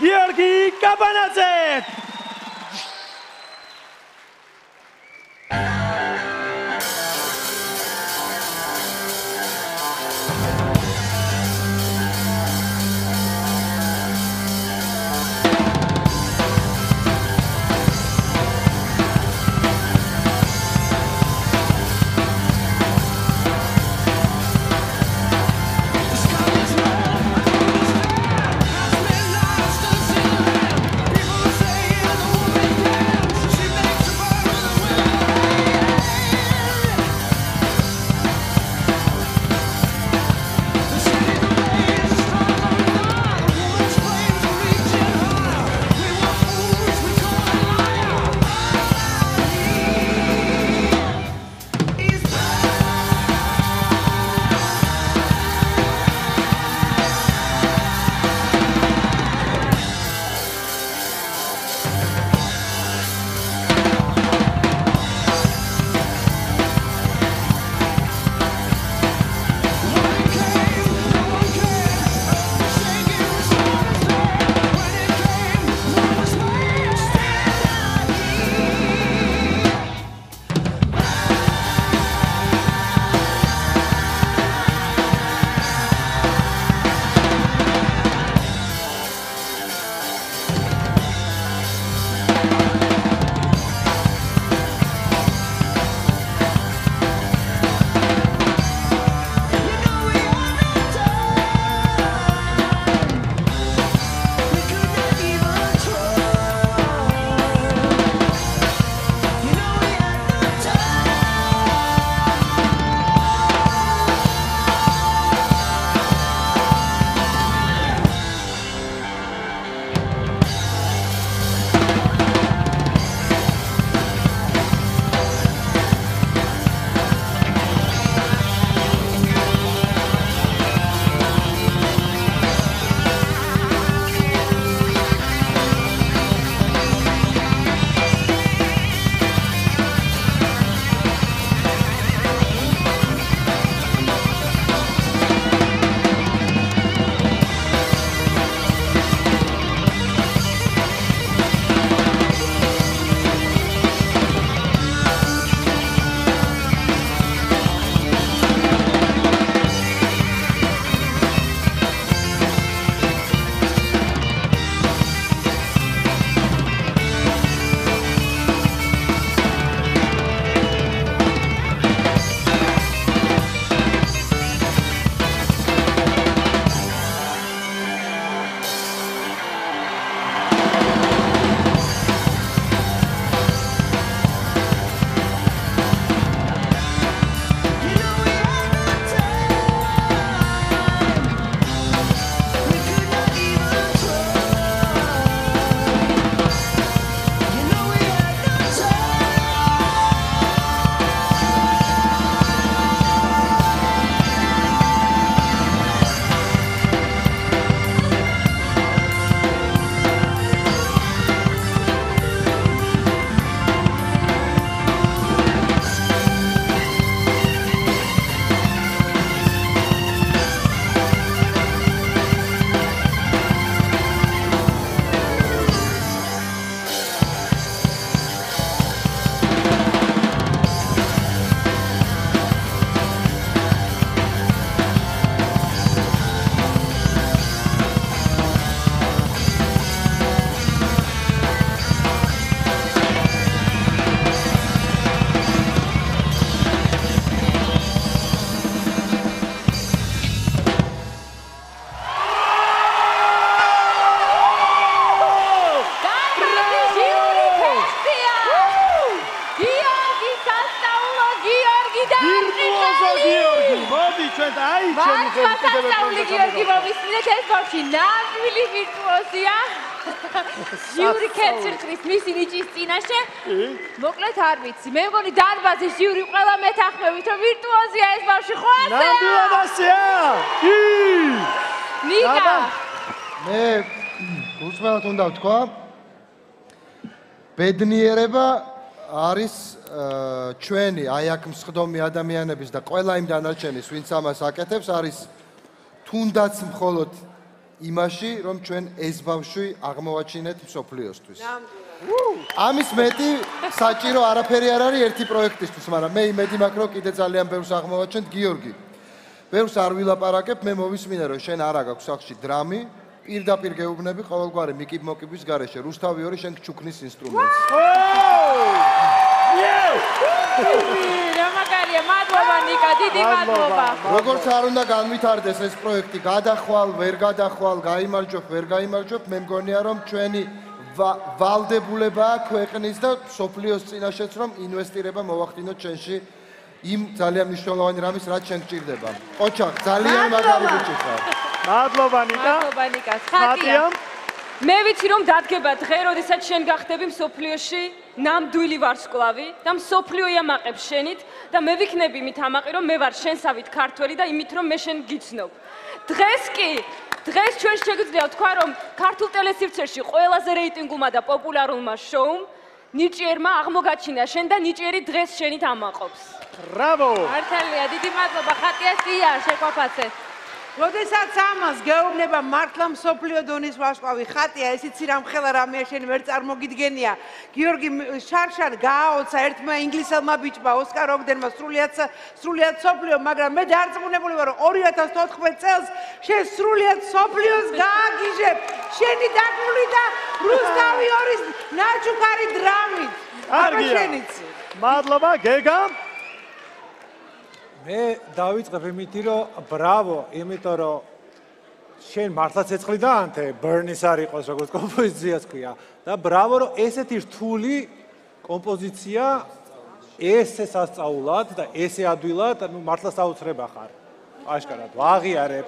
Георгий Кабанадзе! გიორგი კაბანაძე სასწაული გიორგი მომისმინეთ ეს ბავში ნამდვილი ვირტუოზია. ჟიური კეთილხრის მისი ნიჭის წინაშე. მოკლედ არ ვიცი. მე მგონი დარბაზის ჟიური ყველა მეთანხმებით რომ ვირტუოზია ეს ბავში ხო ასე? ნამდვილად ასეა კი. ნიკა. მე უცბად უნდა ვთქვა ბედნიერება არის ჩვენი აი აქ მსხდომი ადამიანების და ყველა იმ დანარჩენის ვინც ამას აკეთებს არის თუნდაც მხოლოდ იმაში, რომ ჩვენ ეს ბავშვი აღმოვაჩინეთ მსოფლიოსთვის. ამის მეტი საჭირო არაფერი არ არის ერთი პროექტისთვის, მაგრამ მე იმედი მაქვს, რომ კიდე ძალიან ბევრს აღმოვაჩენთ გიორგი. ბევრს არ ვილაპარაკებ, მე მოვისმინე, რომ შენ არა გაქვს სახში დრამი, პირდაპირ გეუბნები ყოველგვარი მიკიბ-მოკიბის გარეშე. რუსთავი ორი შენ ჩუქნის ინსტრუმენტს. რა მაგარია, მადლობა ნიკა, დიდი მადლობა. როგორც არ უნდა განვითარდეს ეს პროექტი, გადახვალ, ვერ გადახვალ, გამარჯვებ, ვერ გამარჯვებ, მე მგონია რომ ჩვენი ვა- ვალდებულებაა ქვეყნის და სოფლიოს წინაშეც რომ ინვესტირება მოვახდინოთ ჩვენში იმ ძალიან მნიშვნელოვანი რამის, რაც ჩვენ გჭირდება. ოჩახ, ძალიან მაგარი ბიჭი ხარ. მადლობა ნიკა. მადლობა ნიკა. ხატია. მე ვიცი რომ დადგება დღე, როდესაც შენ გახდები მსოფლიოში ნამდვილი ვარსკვლავი და მსოფლიო იამაყებს შენით და მე ვიქნები იმით ამაყი რომ მე ვარ შენსავით ქართველი და იმით რომ მე შენ გიცნობ. დღეს კი დღეს ჩვენ შეგვიძლია თქვა რომ ქართულ ტელესივრცეში ყველაზე რეიტინგულმა და პოპულარულმა შოუმ ნიჭიერმა აღმოგაჩინა შენ და ნიჭიერი დღეს შენით ამაყობს. ბრავო. მართალია, დიდი მადლობა ხატია სია შეკვაფაცე. როდესაც ამას გეუბნება მართლა მსოფლიო დონის ვარსკვლავი ხატია, ეს იცი რამ ხელა რამეა შენ ვერ წარმოგიდგენია. გიორგი შარშან გააოცა ერთმა ინგლისელმა ბიჭმა ოსკარ ოგდენმა სრულიად სრულიად სოფლიო, მაგრამ მე დარწმუნებული ვარ, რომ 2014 წელს შენ სრულიად სოფლიოს გააგიჟებ. შენი დაკრული და რუსთავი ორის ნაჩუქარი დრამით. აბა კარგია. შენიცი. მადლობა გეგა. მე დავიწყებ იმითი რომ ბრავო, იმიტომ რომ შენ მართლა ცეცხლი დაანთე, ბერნის არ იყოს როგორც კომპოზიციას ქვია და ბრავო რომ ესეთი რთული კომპოზიცია ესე სასწაულად და ესე ადვილად, ну მართლა საოცრება ხარ. აშკარად ვაღიარებ.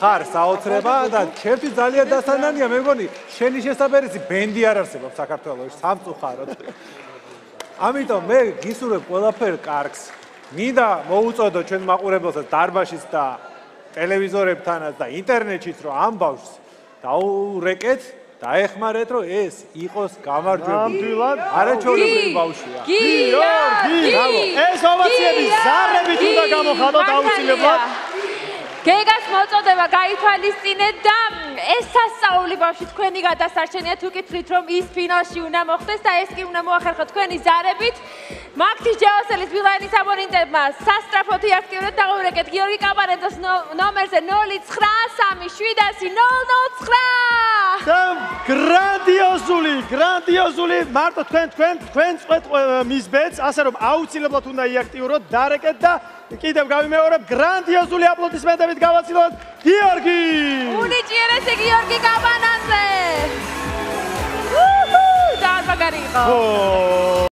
ხარ საოცრება და ჩემთვის ძალიან დასანანია, მე მგონი, შენი შესაბერისი ბენდი არ არსებობს საქართველოში, სამწუხაროდ. ამიტომ მე გისურვებ ყველაფერ კარგს. მინდა მოუწოდო ჩვენ მაყურებელსაც დარბაშიც და ტელევიზორებთანაც და ინტერნეტშიც რომ ამ ბავშვს დაურეკეთ, დაეხმარეთ რომ ეს იყოს გამარჯვებული. არაჩვეულებრივი ბავშვია. გიორგი, ეს ოვაციები ზარებით უნდა გამოხადოთ აუცილებლად. გეგას მოწოდება გაითვალისწინეთ და ეს სასწაული ბავშვი თქვენი გადასარჩენია თუ კითხით რომ ის ფინალში უნდა მოხდეს და ეს კი უნდა მოახერხოთ თქვენი ზარებით მაგთის ჯავასელის ბილაინის აბონენტებმა სასტრაფოთი აქტიურად დაღურეკეთ გიორგი კაბანეძოს ნო- ნომერზე 09300 და გრანდიოზული, გრანდიოზული. მარტო თქვენ თქვენ თქვენ წვეთ მის ბედს, ასე რომ აუცილებლად უნდა იაქტიუროთ, დარეკეთ და კიდევ გავიმეორებ გრანდიოზული აპლოდისმენტებით გავაცილოთ გიორგი. უნიჭიერესი გიორგი კაბანაძე უჰუ! არ მაგარი იყო